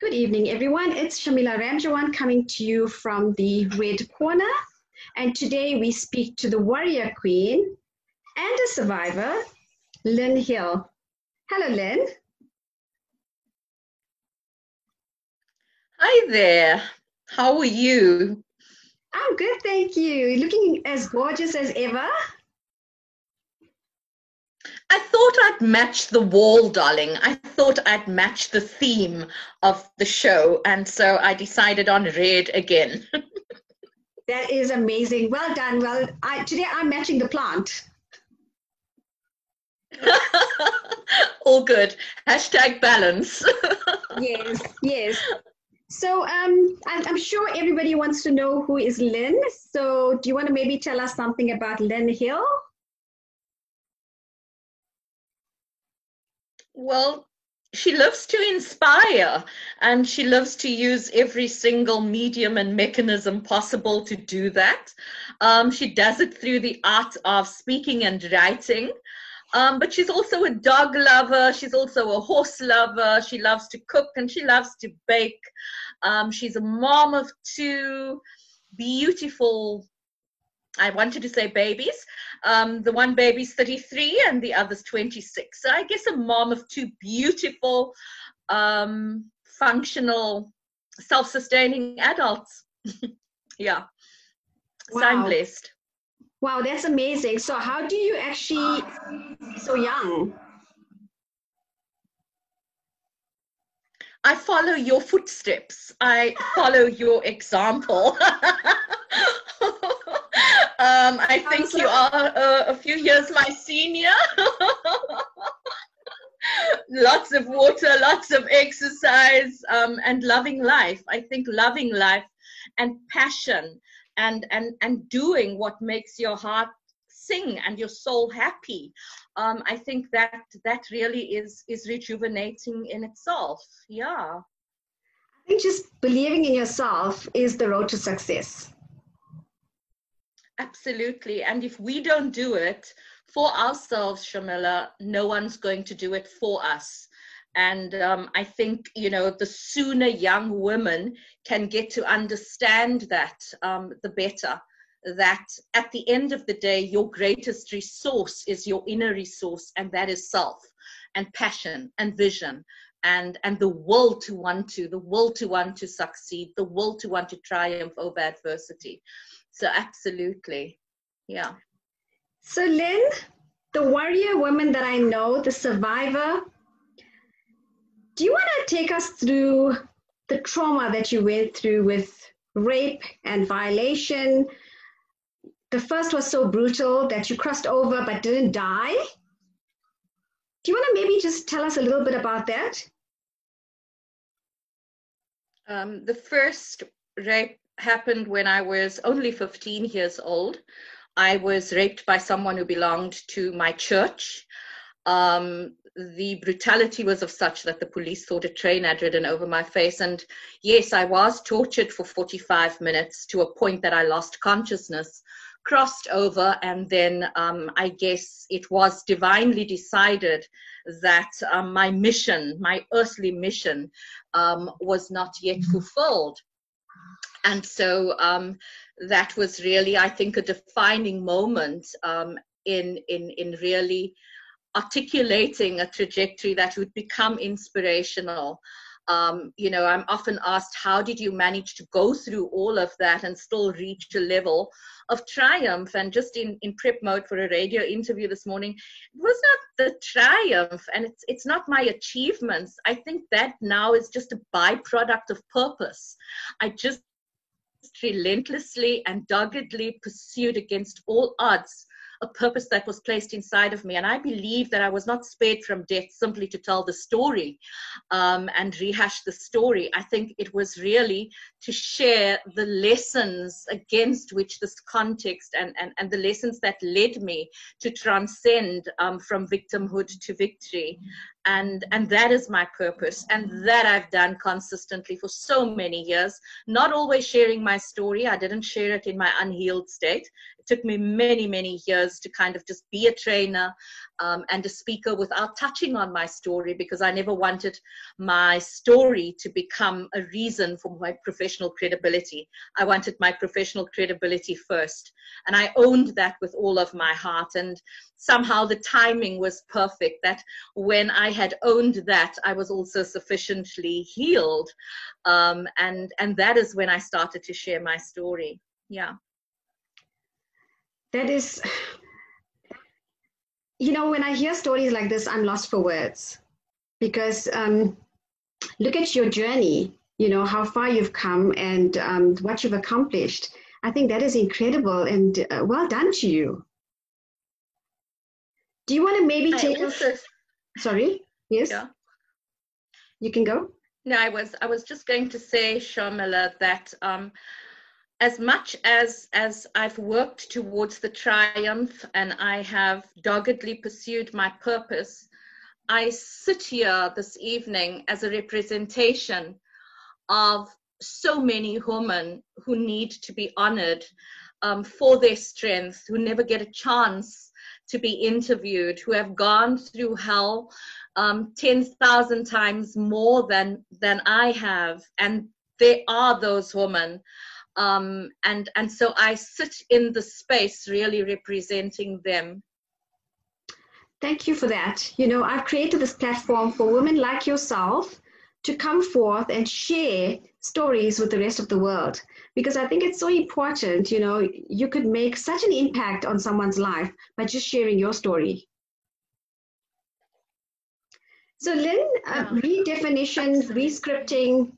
Good evening, everyone. It's Shamila Ramjawan coming to you from the Red Corner. And today we speak to the warrior queen and a survivor, Lynn Hill. Hello, Lynn. Hi there. How are you? I'm good, thank you. Looking as gorgeous as ever. I thought I'd match the wall, darling. I thought I'd match the theme of the show. And so I decided on red again. that is amazing. Well done. Well, I, today I'm matching the plant. All good. Hashtag balance. yes, yes. So um, I'm, I'm, sure everybody wants to know who is Lynn. So do you want to maybe tell us something about Lynn Hill? Well, she loves to inspire and she loves to use every single medium and mechanism possible to do that. Um, she does it through the art of speaking and writing. Um, but she's also a dog lover. She's also a horse lover. She loves to cook and she loves to bake. Um, she's a mom of two beautiful I wanted to say babies. Um, the one baby's 33 and the other's 26. So I guess a mom of two beautiful, um, functional, self sustaining adults. yeah. Wow. So I'm blessed. Wow, that's amazing. So, how do you actually, so young? I follow your footsteps. I follow your example. Um, I think you are uh, a few years my senior. lots of water, lots of exercise, um, and loving life. I think loving life and passion and, and, and doing what makes your heart sing and your soul happy. Um, I think that that really is is rejuvenating in itself. Yeah. I think just believing in yourself is the road to success. Absolutely. And if we don't do it for ourselves, Shamila, no one's going to do it for us. And um, I think, you know, the sooner young women can get to understand that, um, the better. That at the end of the day, your greatest resource is your inner resource, and that is self and passion and vision and and the will to want to the will to want to succeed the will to want to triumph over adversity so absolutely, yeah. So Lynn, the warrior woman that I know, the survivor, do you want to take us through the trauma that you went through with rape and violation? The first was so brutal that you crossed over but didn't die. Do you want to maybe just tell us a little bit about that? Um, the first rape happened when I was only 15 years old. I was raped by someone who belonged to my church. Um, the brutality was of such that the police thought a train had ridden over my face. And yes, I was tortured for 45 minutes to a point that I lost consciousness, crossed over, and then um, I guess it was divinely decided that um, my mission, my earthly mission, um, was not yet fulfilled and so um, that was really i think a defining moment um, in in in really articulating a trajectory that would become inspirational. Um, you know i'm often asked how did you manage to go through all of that and still reach a level of triumph? And just in, in prep mode for a radio interview this morning it was not the triumph and it's it's not my achievements. I think that now is just a byproduct of purpose. I just relentlessly and doggedly pursued against all odds a purpose that was placed inside of me. And I believe that I was not spared from death simply to tell the story um, and rehash the story. I think it was really to share the lessons against which this context and, and, and the lessons that led me to transcend um, from victimhood to victory and and that is my purpose and that i've done consistently for so many years. Not always sharing my story. I didn't share it in my unhealed state. It took me many many years to kind of just be a trainer um, and a speaker without touching on my story because I never wanted my story to become a reason for my professional credibility. I wanted my professional credibility first. And I owned that with all of my heart. And somehow the timing was perfect that when I had owned that, I was also sufficiently healed. Um, and, and that is when I started to share my story. Yeah. That is you know, when I hear stories like this, I'm lost for words because um, look at your journey, you know, how far you've come and um, what you've accomplished. I think that is incredible and uh, well done to you. Do you want to maybe take also, us? Sorry, yes. Yeah. You can go. No, I was I was just going to say, Shamila, that um, as much as as I've worked towards the triumph and I have doggedly pursued my purpose, I sit here this evening as a representation of so many women who need to be honored um, for their strength, who never get a chance to be interviewed, who have gone through hell um, 10,000 times more than, than I have. And there are those women um, and and so I sit in the space really representing them. Thank you for that. You know, I've created this platform for women like yourself to come forth and share stories with the rest of the world because I think it's so important. You know, you could make such an impact on someone's life by just sharing your story. So, Lynn, uh, redefinition, rescripting,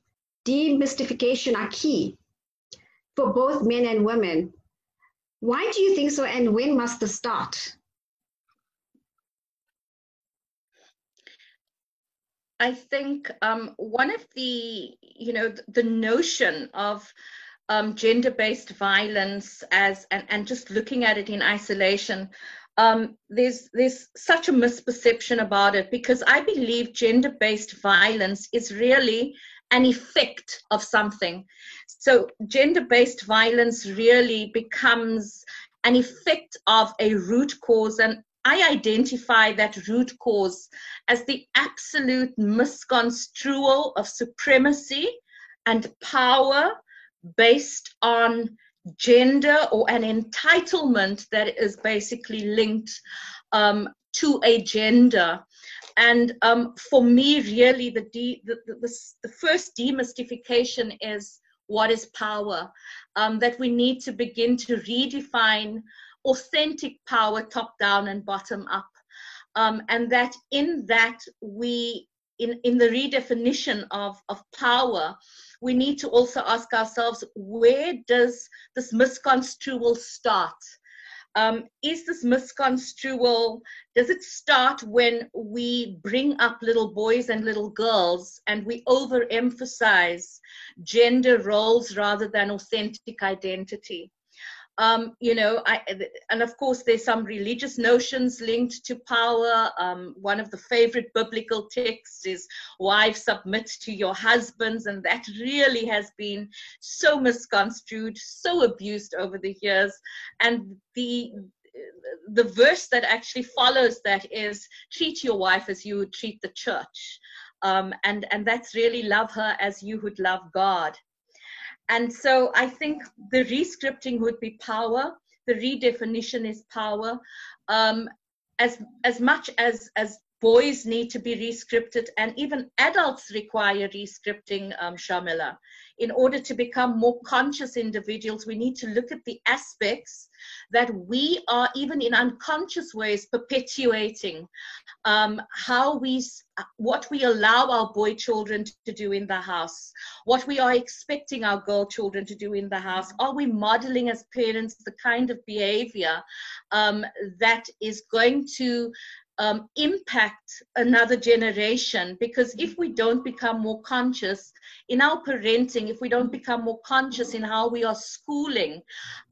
demystification are key for both men and women. Why do you think so, and when must this start? I think um, one of the, you know, the notion of um, gender-based violence as and, and just looking at it in isolation, um, there's there's such a misperception about it because I believe gender-based violence is really an effect of something. So gender based violence really becomes an effect of a root cause. And I identify that root cause as the absolute misconstrual of supremacy and power based on gender or an entitlement that is basically linked um, to a gender. And um, for me, really, the, de- the, the, the, first demystification is what is power? Um, that we need to begin to redefine authentic power top down and bottom up. Um, and that in that we, in, in the redefinition of, of power, we need to also ask ourselves where does this misconstrual start? Um, is this misconstrual? Does it start when we bring up little boys and little girls and we overemphasize gender roles rather than authentic identity? Um, you know, I, and of course, there's some religious notions linked to power. Um, one of the favorite biblical texts is wives submit to your husbands, and that really has been so misconstrued, so abused over the years. And the the verse that actually follows that is treat your wife as you would treat the church. Um, and, and that's really love her as you would love God. And so I think the rescripting would be power. The redefinition is power. Um, as as much as as boys need to be rescripted and even adults require rescripting um, shamila. In order to become more conscious individuals we need to look at the aspects that we are even in unconscious ways perpetuating um, how we what we allow our boy children to do in the house what we are expecting our girl children to do in the house. Are we modeling as parents the kind of behavior um, that is going to um, impact another generation because if we don't become more conscious in our parenting, if we don't become more conscious in how we are schooling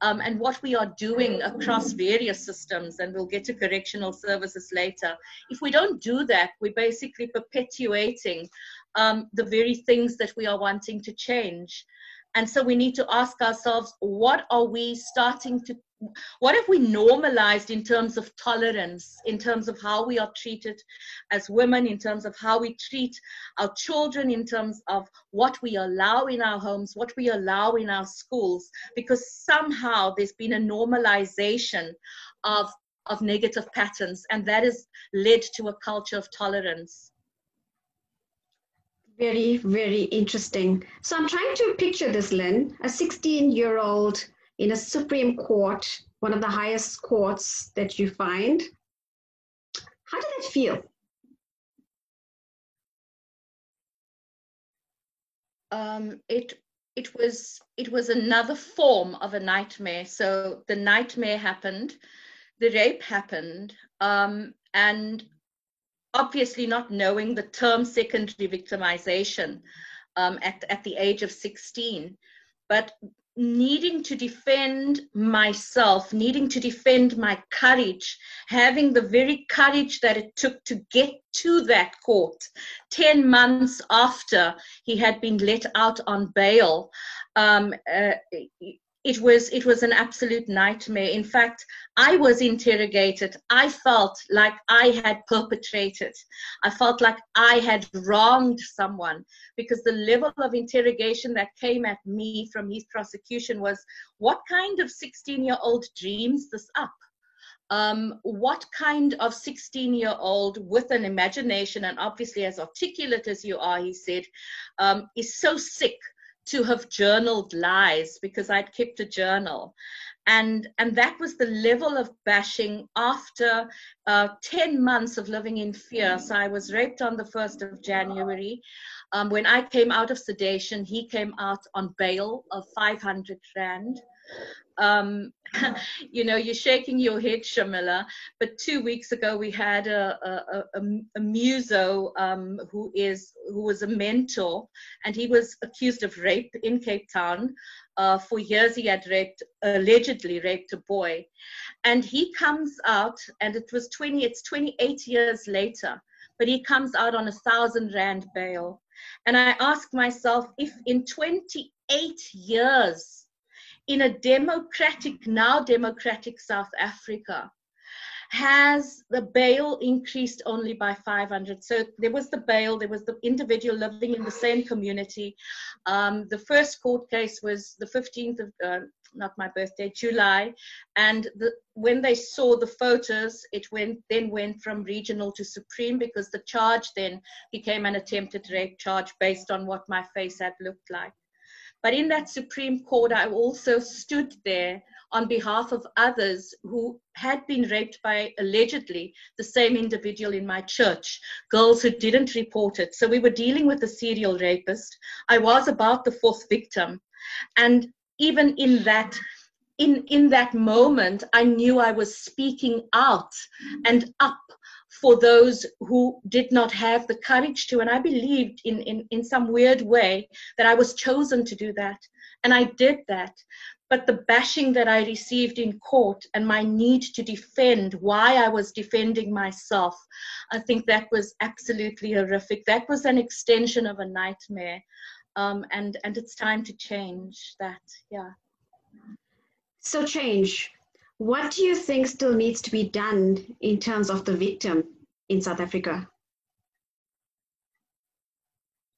um, and what we are doing across various systems, and we'll get to correctional services later, if we don't do that, we're basically perpetuating um, the very things that we are wanting to change. And so we need to ask ourselves, what are we starting to, what have we normalized in terms of tolerance in terms of how we are treated as women in terms of how we treat our children in terms of what we allow in our homes what we allow in our schools? Because somehow there's been a normalization of of negative patterns and that has led to a culture of tolerance. Very very interesting. So i'm trying to picture this lynn a 16 year old in a Supreme Court, one of the highest courts that you find. How did that feel? Um, it it was it was another form of a nightmare. So the nightmare happened, the rape happened, um, and obviously not knowing the term secondary victimization um, at, at the age of 16. But needing to defend myself, needing to defend my courage, having the very courage that it took to get to that court 10 months after he had been let out on bail. Um, uh, it was it was an absolute nightmare. In fact i was interrogated. I felt like i had perpetrated. I felt like i had wronged someone because the level of interrogation that came at me from his prosecution was what kind of 16 year old dreams this up? Um, what kind of 16 year old with an imagination and obviously as articulate as you are he said um, is so sick to have journaled lies because I'd kept a journal. And, and that was the level of bashing after uh, 10 months of living in fear. So I was raped on the 1st of January. Um, when I came out of sedation, he came out on bail of 500 Rand. Um, you know, you're shaking your head, Shamila. But two weeks ago, we had a, a, a, a muso um, who is who was a mentor, and he was accused of rape in Cape Town. Uh, for years, he had raped, allegedly raped a boy, and he comes out, and it was 20. It's 28 years later, but he comes out on a thousand rand bail. And I ask myself if in 28 years in a democratic, now democratic South Africa, has the bail increased only by 500. So there was the bail, there was the individual living in the same community. Um, the first court case was the 15th of, uh, not my birthday, July. And the, when they saw the photos, it went then went from regional to supreme because the charge then became an attempted rape charge based on what my face had looked like. But in that Supreme Court, I also stood there on behalf of others who had been raped by allegedly the same individual in my church, girls who didn't report it. So we were dealing with a serial rapist. I was about the fourth victim. And even in that, in, in that moment, I knew I was speaking out and up for those who did not have the courage to. And I believed in, in, in some weird way that I was chosen to do that. And I did that. But the bashing that I received in court and my need to defend why I was defending myself, I think that was absolutely horrific. That was an extension of a nightmare. Um, and, and it's time to change that. Yeah. So, change what do you think still needs to be done in terms of the victim in South Africa?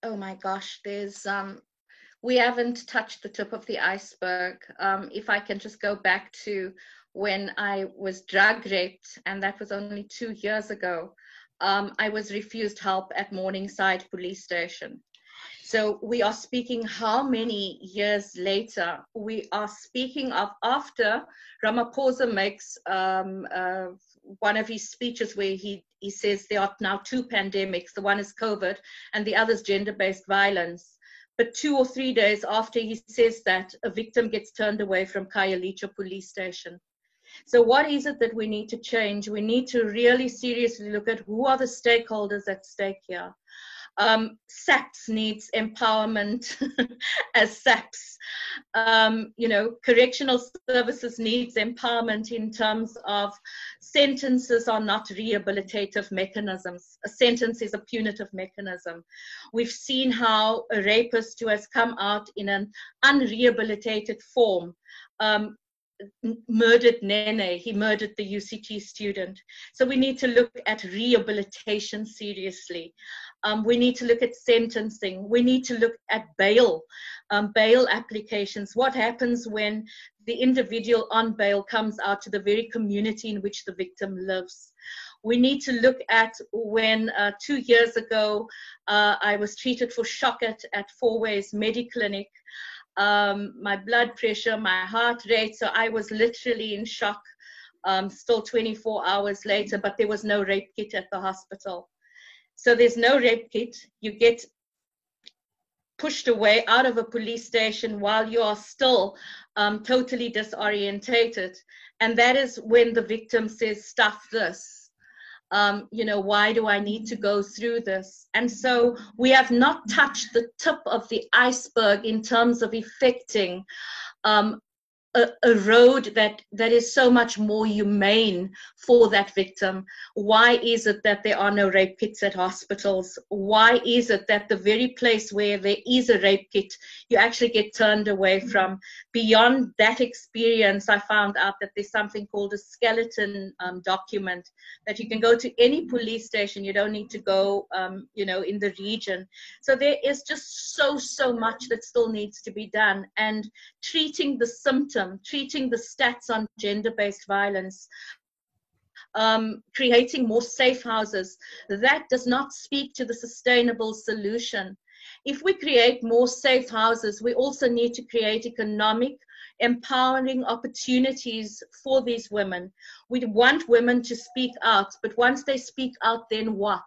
Oh my gosh, there's um we haven't touched the tip of the iceberg. Um, if I can just go back to when I was drug raped, and that was only two years ago, um, I was refused help at Morningside Police Station. So we are speaking how many years later? We are speaking of after Ramaphosa makes um, uh, one of his speeches where he, he says there are now two pandemics. The one is COVID and the other is gender-based violence. But two or three days after he says that, a victim gets turned away from Khayelitsha police station. So what is it that we need to change? We need to really seriously look at who are the stakeholders at stake here. Um, needs empowerment as SAPS. Um, you know, correctional services needs empowerment in terms of sentences are not rehabilitative mechanisms. A sentence is a punitive mechanism. We've seen how a rapist who has come out in an unrehabilitated form um, murdered Nene, he murdered the UCT student. So we need to look at rehabilitation seriously. Um, we need to look at sentencing. We need to look at bail, um, bail applications. What happens when the individual on bail comes out to the very community in which the victim lives? We need to look at when uh, two years ago uh, I was treated for shock at, at Fourways Mediclinic um, my blood pressure, my heart rate. So I was literally in shock um, still 24 hours later, but there was no rape kit at the hospital. So there's no rape kit. You get pushed away out of a police station while you are still um, totally disorientated. And that is when the victim says, Stuff this um, you know, why do I need to go through this? And so we have not touched the tip of the iceberg in terms of affecting um, a, a, road that that is so much more humane for that victim. Why is it that there are no rape kits at hospitals? Why is it that the very place where there is a rape kit you actually get turned away mm-hmm. from? Beyond that experience i found out that there's something called a skeleton um, document that you can go to any police station. You don't need to go um, you know in the region. So there is just so so much that still needs to be done. And treating the symptoms treating the stats on gender based violence, um, creating more safe houses, that does not speak to the sustainable solution. If we create more safe houses, we also need to create economic, empowering opportunities for these women. We want women to speak out, but once they speak out, then what?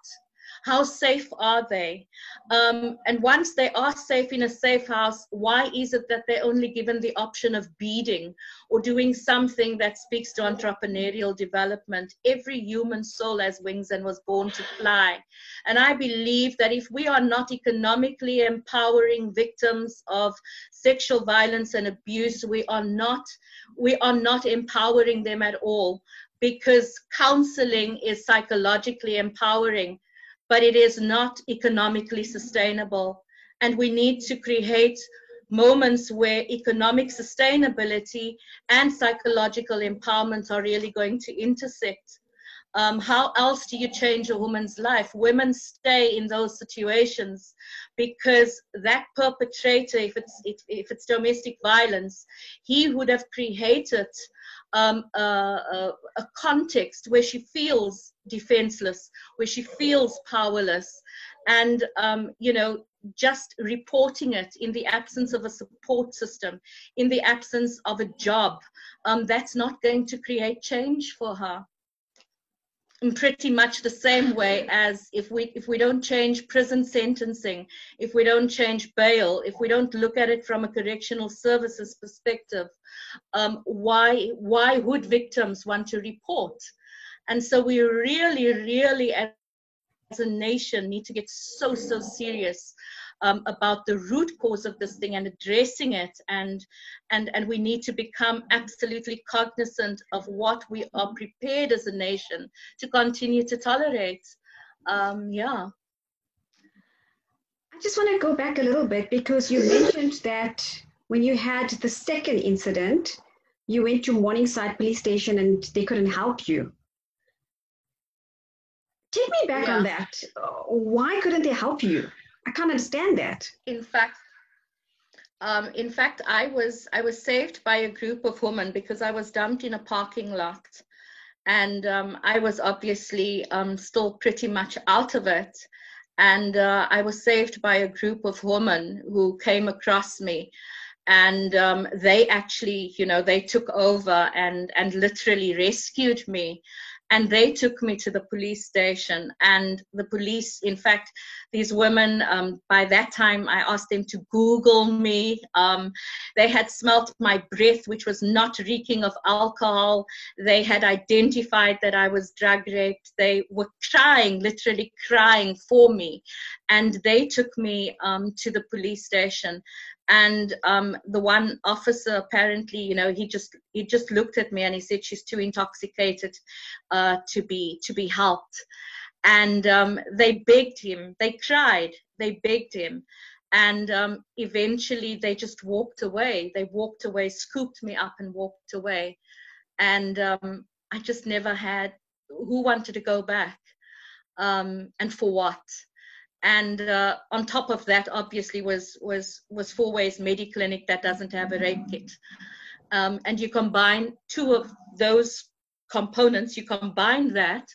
How safe are they? Um, and once they are safe in a safe house, why is it that they're only given the option of beading or doing something that speaks to entrepreneurial development? Every human soul has wings and was born to fly. And I believe that if we are not economically empowering victims of sexual violence and abuse, we are not we are not empowering them at all because counseling is psychologically empowering but it is not economically sustainable. And we need to create moments where economic sustainability and psychological empowerment are really going to intersect. Um, how else do you change a woman's life? Women stay in those situations because that perpetrator, if it's if, if it's domestic violence, he would have created um, a, a, context where she feels defenseless, where she feels powerless, and um, you know just reporting it in the absence of a support system, in the absence of a job, um, that's not going to create change for her in pretty much the same way as if we if we don't change prison sentencing if we don't change bail if we don't look at it from a correctional services perspective um, why why would victims want to report? And so we really really as a nation need to get so so serious um, about the root cause of this thing and addressing it. And and and we need to become absolutely cognizant of what we are prepared as a nation to continue to tolerate. Um, yeah. I just want to go back a little bit because you mentioned that when you had the second incident you went to morningside police station and they couldn't help you. Take me back yeah. on that. Why couldn't they help you I can't understand that. In fact, um, in fact, I was I was saved by a group of women because I was dumped in a parking lot, and um, I was obviously um, still pretty much out of it. And uh, I was saved by a group of women who came across me, and um, they actually, you know, they took over and and literally rescued me and they took me to the police station. And the police in fact these women um, by that time i asked them to google me. Um, they had smelt my breath which was not reeking of alcohol. They had identified that i was drug raped. They were crying literally crying for me. And they took me um, to the police station and um, the one officer apparently you know he just he just looked at me and he said she's too intoxicated uh, to be to be helped. And um, they begged him. They cried. They begged him. And um, eventually they just walked away. They walked away, scooped me up, and walked away. And um, I just never had who wanted to go back? Um, and for what and uh, on top of that obviously was was was Fourways mediclinic that doesn't have a rape kit. Um, and you combine two of those components you combine that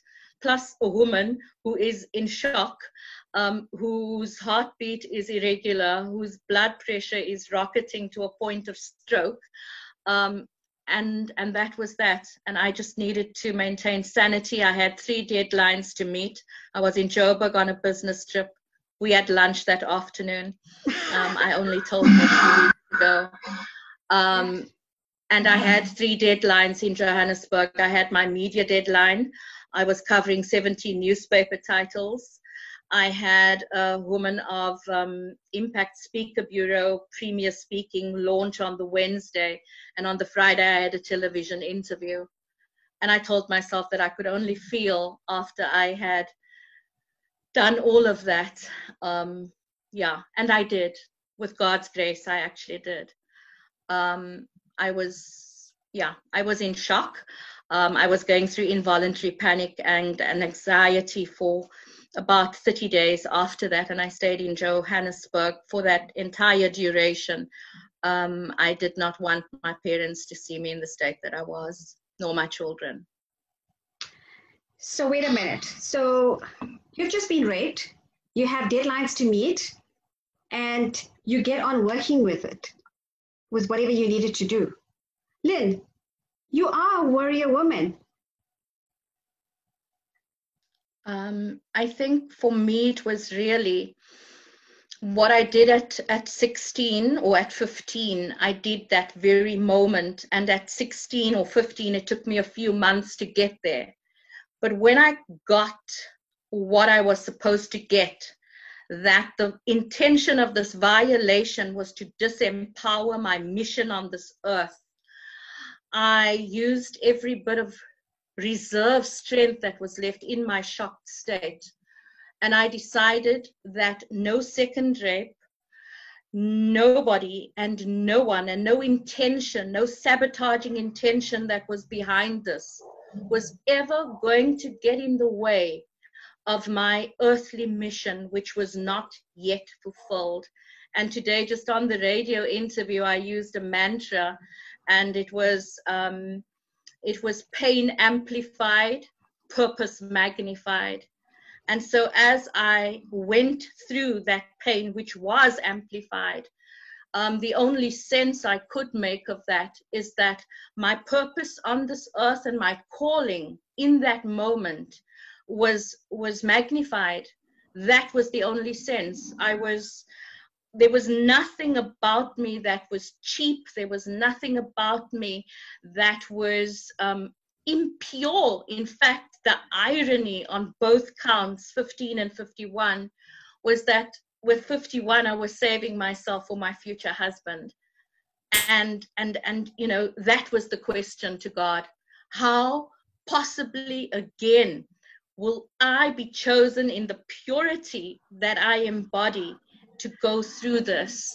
plus a woman who is in shock um, whose heartbeat is irregular whose blood pressure is rocketing to a point of stroke um, and and that was that. And i just needed to maintain sanity. I had three deadlines to meet. I was in joburg on a business trip we had lunch that afternoon. Um, i only told her two weeks ago um, and i had three deadlines in johannesburg. I had my media deadline. I was covering 17 newspaper titles. I had a woman of um, Impact Speaker Bureau Premier Speaking launch on the Wednesday, and on the Friday I had a television interview. And I told myself that I could only feel after I had done all of that. Um, yeah, and I did. With God's grace, I actually did. Um, I was, yeah, I was in shock. Um, I was going through involuntary panic and, and anxiety for about 30 days after that, and I stayed in Johannesburg for that entire duration. Um, I did not want my parents to see me in the state that I was, nor my children. So, wait a minute. So, you've just been raped, you have deadlines to meet, and you get on working with it, with whatever you needed to do. Lynn, you are a warrior woman. Um, I think for me, it was really what I did at, at 16 or at 15. I did that very moment. And at 16 or 15, it took me a few months to get there. But when I got what I was supposed to get, that the intention of this violation was to disempower my mission on this earth. I used every bit of reserve strength that was left in my shocked state. And I decided that no second rape, nobody and no one, and no intention, no sabotaging intention that was behind this was ever going to get in the way of my earthly mission, which was not yet fulfilled. And today, just on the radio interview, I used a mantra, and it was um, it was pain amplified, purpose magnified. And so as I went through that pain, which was amplified, um, the only sense I could make of that is that my purpose on this earth and my calling in that moment was was magnified. That was the only sense. I was there was nothing about me that was cheap. There was nothing about me that was um, impure. In fact, the irony on both counts, 15 and 51, was that with 51, I was saving myself for my future husband. And, and, and, you know, that was the question to God. How possibly again will I be chosen in the purity that I embody to go through this.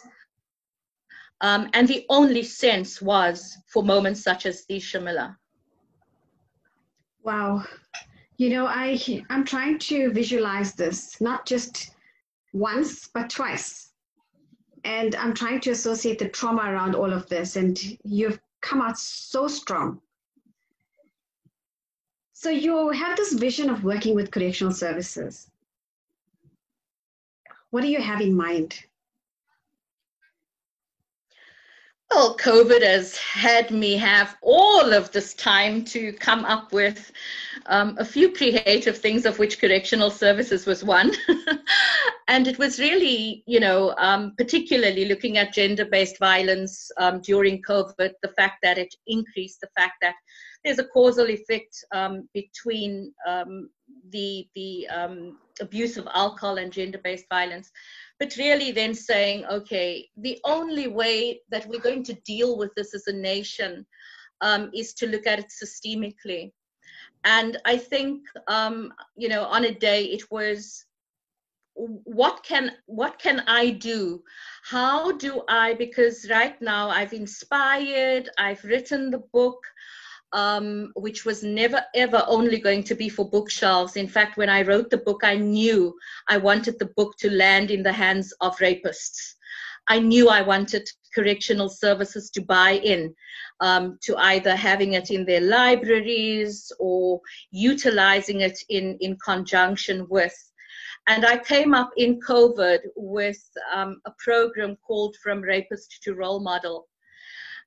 Um, and the only sense was for moments such as these, Shamila. Wow. You know, I, I'm trying to visualize this, not just once, but twice. And I'm trying to associate the trauma around all of this. And you've come out so strong. So you have this vision of working with correctional services. What do you have in mind? Well, COVID has had me have all of this time to come up with um, a few creative things, of which correctional services was one. and it was really, you know, um, particularly looking at gender based violence um, during COVID, the fact that it increased, the fact that there's a causal effect um, between um, the, the um, abuse of alcohol and gender based violence but really then saying, okay, the only way that we're going to deal with this as a nation um, is to look at it systemically. And I think, um, you know, on a day it was what can what can i do how do i because right now i've inspired i've written the book um, which was never ever only going to be for bookshelves. In fact when i wrote the book i knew i wanted the book to land in the hands of rapists. I knew i wanted correctional services to buy in um, to either having it in their libraries or utilizing it in, in conjunction with. And I came up in COVID with um, a program called From Rapist to Role Model.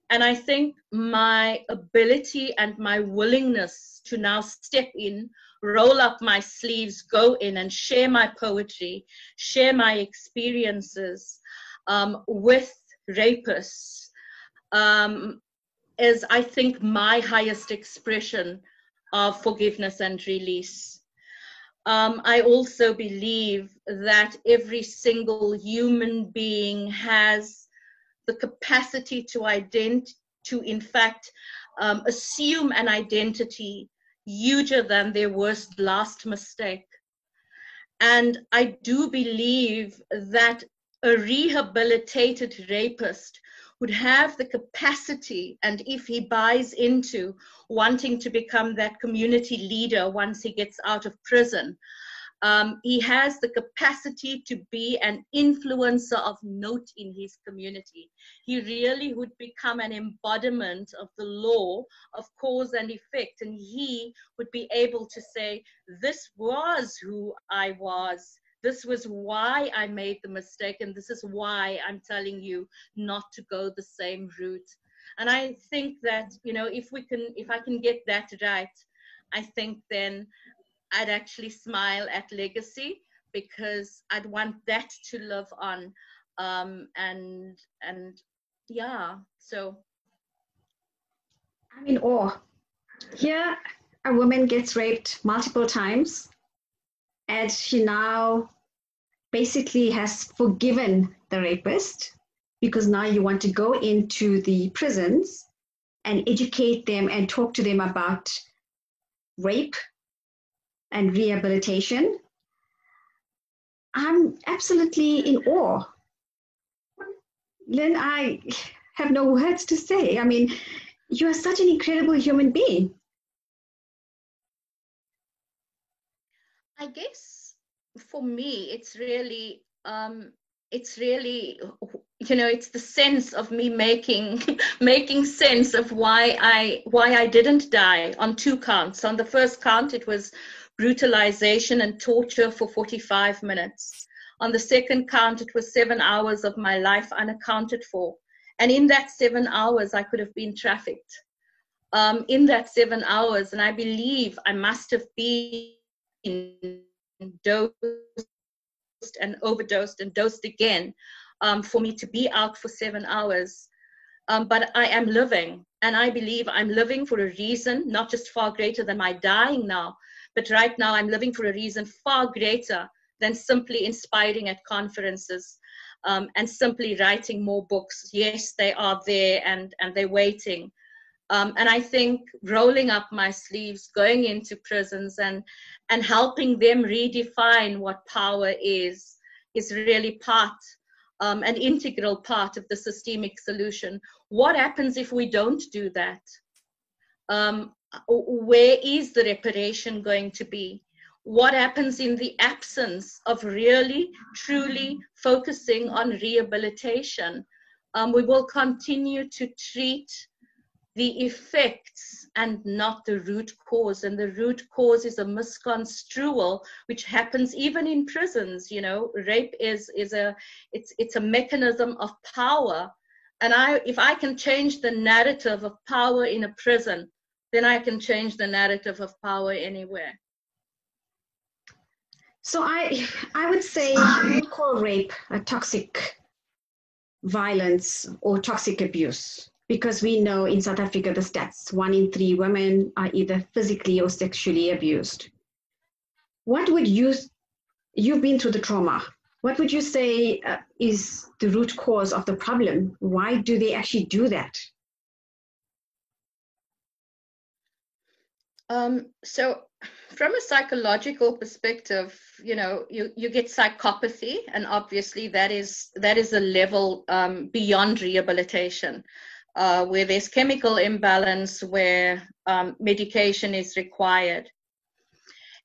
And I think my ability and my willingness to now step in, roll up my sleeves, go in and share my poetry, share my experiences um, with rapists um, is, I think, my highest expression of forgiveness and release. Um, I also believe that every single human being has the capacity to ident- to in fact um, assume an identity huger than their worst last mistake. And I do believe that a rehabilitated rapist would have the capacity and if he buys into wanting to become that community leader once he gets out of prison um, he has the capacity to be an influencer of note in his community. He really would become an embodiment of the law of cause and effect, and he would be able to say, This was who I was this was why I made the mistake, and this is why I'm telling you not to go the same route. And I think that, you know, if we can, if I can get that right, I think then I'd actually smile at legacy because I'd want that to live on. Um, and, and yeah, so. I'm in awe. Here, a woman gets raped multiple times and she now basically has forgiven the rapist because now you want to go into the prisons and educate them and talk to them about rape and rehabilitation. I'm absolutely in awe. Lynn, I have no words to say. I mean, you are such an incredible human being. I guess for me, it's really, um, it's really, you know, it's the sense of me making, making sense of why I, why I didn't die on two counts. On the first count, it was brutalization and torture for 45 minutes. On the second count, it was seven hours of my life unaccounted for. And in that seven hours, I could have been trafficked. Um, in that seven hours, and I believe I must have been dosed and overdosed and dosed again um, for me to be out for seven hours. Um, but I am living, and I believe I'm living for a reason, not just far greater than my dying now, but right now I'm living for a reason far greater than simply inspiring at conferences um, and simply writing more books. Yes, they are there and, and they're waiting. Um, and I think rolling up my sleeves, going into prisons and, and helping them redefine what power is, is really part, um, an integral part of the systemic solution. What happens if we don't do that? Um, where is the reparation going to be? What happens in the absence of really, truly focusing on rehabilitation? Um, we will continue to treat the effects and not the root cause. And the root cause is a misconstrual, which happens even in prisons. You know, rape is is a it's it's a mechanism of power. And I, if I can change the narrative of power in a prison, then I can change the narrative of power anywhere. So I, I would say we call rape a toxic violence or toxic abuse because we know in South Africa the stats one in three women are either physically or sexually abused. What would you, you've been through the trauma, what would you say uh, is the root cause of the problem? Why do they actually do that? Um, so from a psychological perspective, you know, you, you get psychopathy, and obviously that is that is a level um, beyond rehabilitation, uh, where there's chemical imbalance, where um, medication is required.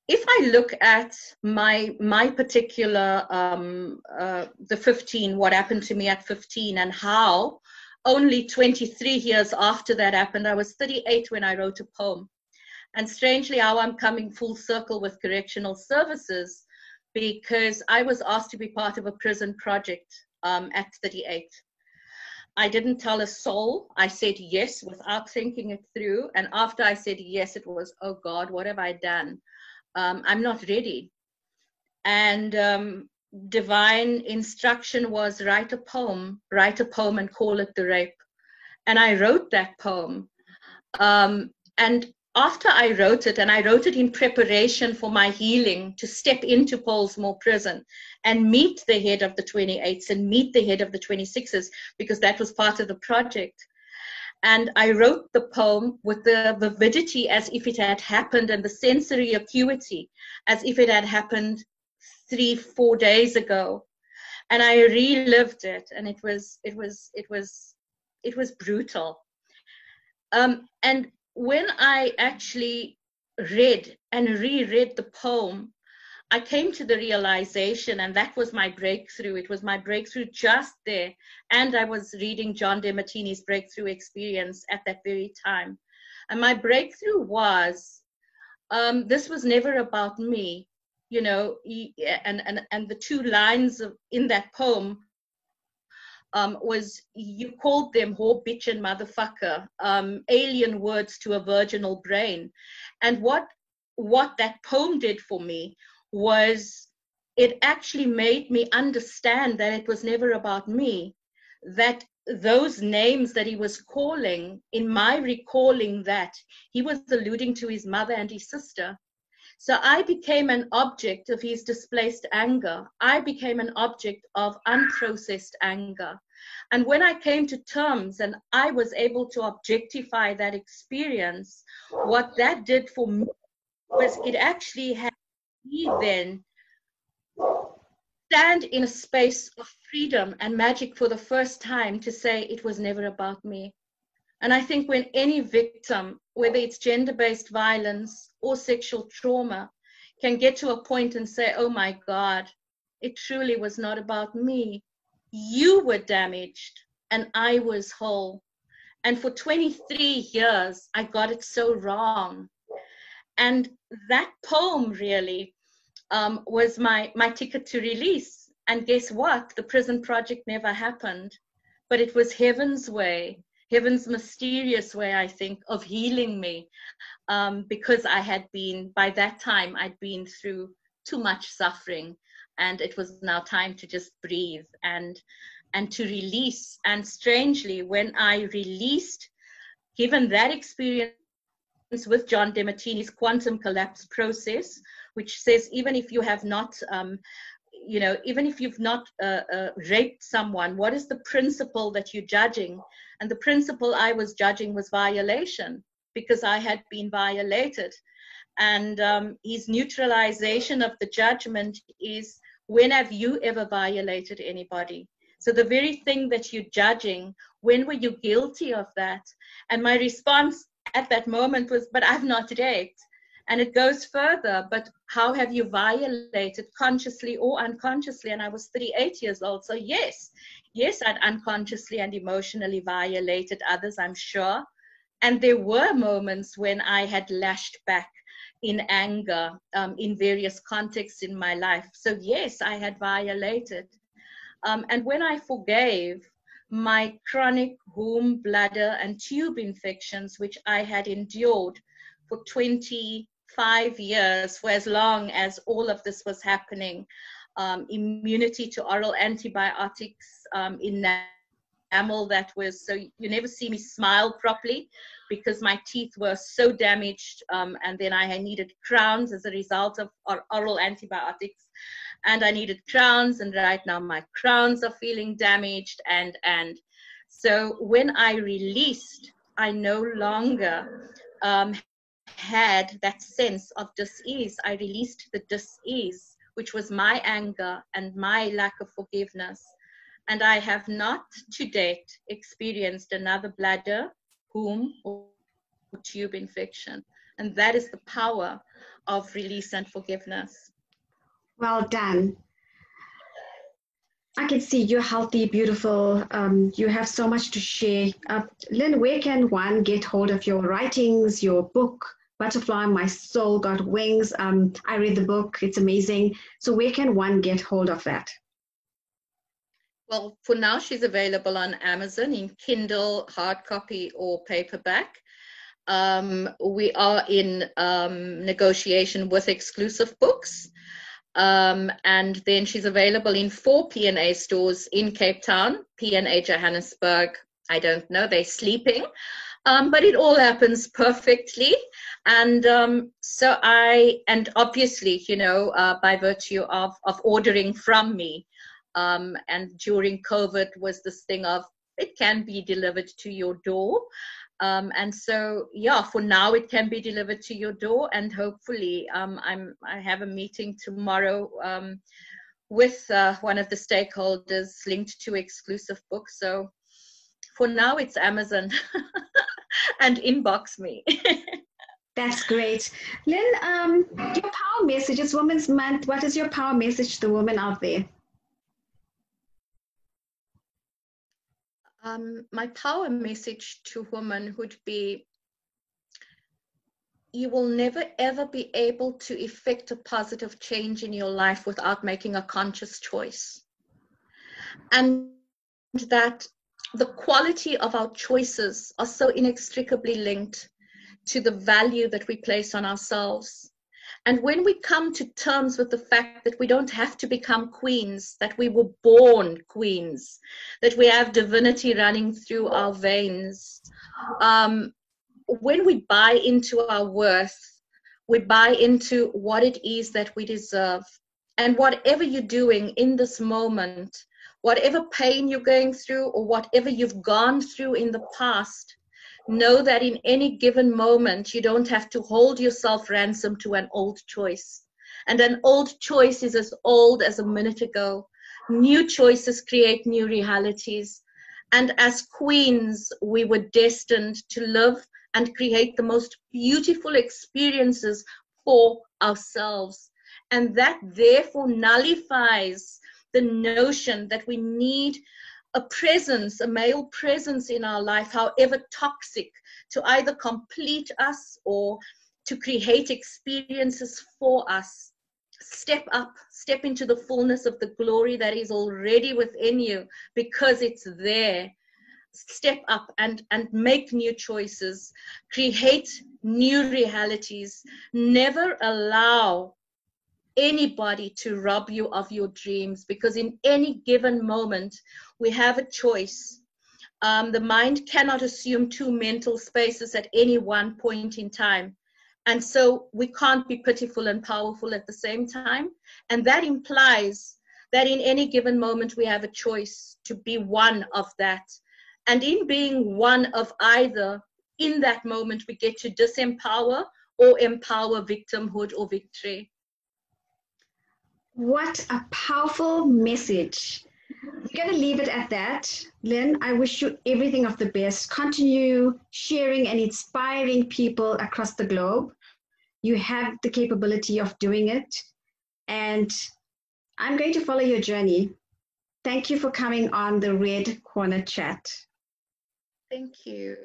If I look at my my particular um, uh, the 15, what happened to me at 15, and how only 23 years after that happened, I was 38 when I wrote a poem and strangely, how I'm coming full circle with correctional services because I was asked to be part of a prison project um, at 38. I didn't tell a soul. I said yes without thinking it through. And after I said yes, it was, oh God, what have I done? Um, I'm not ready. And um, divine instruction was write a poem, write a poem and call it the rape. And I wrote that poem. Um, and after I wrote it, and I wrote it in preparation for my healing to step into Pollsmoor prison and meet the head of the 28s and meet the head of the 26s, because that was part of the project. And I wrote the poem with the vividity as if it had happened and the sensory acuity as if it had happened three, four days ago. And I relived it, and it was, it was, it was, it was brutal. Um, and when I actually read and reread the poem, I came to the realization, and that was my breakthrough. It was my breakthrough just there. And I was reading John Demartini's breakthrough experience at that very time. And my breakthrough was um, this was never about me, you know, and, and, and the two lines of, in that poem um, was you called them whore, bitch, and motherfucker, um, alien words to a virginal brain. And what what that poem did for me was it actually made me understand that it was never about me, that those names that he was calling, in my recalling that, he was alluding to his mother and his sister. So I became an object of his displaced anger. I became an object of unprocessed anger. And when I came to terms and I was able to objectify that experience, what that did for me was it actually had me then stand in a space of freedom and magic for the first time to say it was never about me. And I think when any victim, whether it's gender based violence or sexual trauma, can get to a point and say, oh my God, it truly was not about me. You were damaged and I was whole. And for 23 years, I got it so wrong. And that poem really um, was my, my ticket to release. And guess what? The prison project never happened, but it was heaven's way heaven's mysterious way, I think, of healing me. Um, because I had been, by that time, I'd been through too much suffering. And it was now time to just breathe and and to release. And strangely, when I released, given that experience with John Demartini's quantum collapse process, which says even if you have not um, you know, even if you've not uh, uh, raped someone, what is the principle that you're judging? And the principle I was judging was violation because I had been violated. And um, his neutralization of the judgment is when have you ever violated anybody? So the very thing that you're judging, when were you guilty of that? And my response at that moment was, but I've not raped. And it goes further, but how have you violated consciously or unconsciously? And I was 38 years old. So, yes, yes, I'd unconsciously and emotionally violated others, I'm sure. And there were moments when I had lashed back in anger um, in various contexts in my life. So, yes, I had violated. Um, and when I forgave, my chronic womb, bladder, and tube infections, which I had endured for 25 years for as long as all of this was happening. Um, immunity to oral antibiotics um, in enamel that was so you never see me smile properly because my teeth were so damaged um, and then I needed crowns as a result of oral antibiotics and I needed crowns and right now my crowns are feeling damaged and and so when I released I no longer um, had that sense of dis-ease. I released the dis-ease, which was my anger and my lack of forgiveness. And I have not to date experienced another bladder, womb, or tube infection. And that is the power of release and forgiveness. Well done. I can see you're healthy, beautiful. Um, you have so much to share. Uh, Lynn, where can one get hold of your writings, your book, Butterfly, My Soul Got Wings? Um, I read the book, it's amazing. So, where can one get hold of that? Well, for now, she's available on Amazon in Kindle, hard copy, or paperback. Um, we are in um, negotiation with exclusive books. Um, and then she's available in four PNA stores in Cape Town, PNA Johannesburg. I don't know, they're sleeping. Um, but it all happens perfectly. And um, so I, and obviously, you know, uh, by virtue of, of ordering from me, um, and during COVID was this thing of it can be delivered to your door. Um, and so, yeah, for now it can be delivered to your door, and hopefully, um, I'm I have a meeting tomorrow um, with uh, one of the stakeholders linked to exclusive books. So, for now, it's Amazon, and inbox me. That's great, Lynn. Um, your power message is Women's Month. What is your power message to the women out there? Um, my power message to women would be you will never ever be able to effect a positive change in your life without making a conscious choice. And that the quality of our choices are so inextricably linked to the value that we place on ourselves and when we come to terms with the fact that we don't have to become queens, that we were born queens, that we have divinity running through our veins, um, when we buy into our worth, we buy into what it is that we deserve. And whatever you're doing in this moment, whatever pain you're going through, or whatever you've gone through in the past, know that in any given moment, you don't have to hold yourself ransom to an old choice. And an old choice is as old as a minute ago. New choices create new realities. And as queens, we were destined to live and create the most beautiful experiences for ourselves. And that therefore nullifies the notion that we need a presence, a male presence in our life, however toxic, to either complete us or to create experiences for us. Step up, step into the fullness of the glory that is already within you because it's there. Step up and, and make new choices, create new realities. Never allow anybody to rob you of your dreams because in any given moment we have a choice. Um, the mind cannot assume two mental spaces at any one point in time. And so we can't be pitiful and powerful at the same time. And that implies that in any given moment we have a choice to be one of that. And in being one of either in that moment we get to disempower or empower victimhood or victory what a powerful message. We're going to leave it at that. Lynn, I wish you everything of the best. Continue sharing and inspiring people across the globe. You have the capability of doing it. And I'm going to follow your journey. Thank you for coming on the Red Corner Chat. Thank you.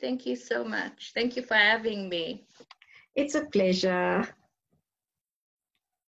Thank you so much. Thank you for having me. It's a pleasure.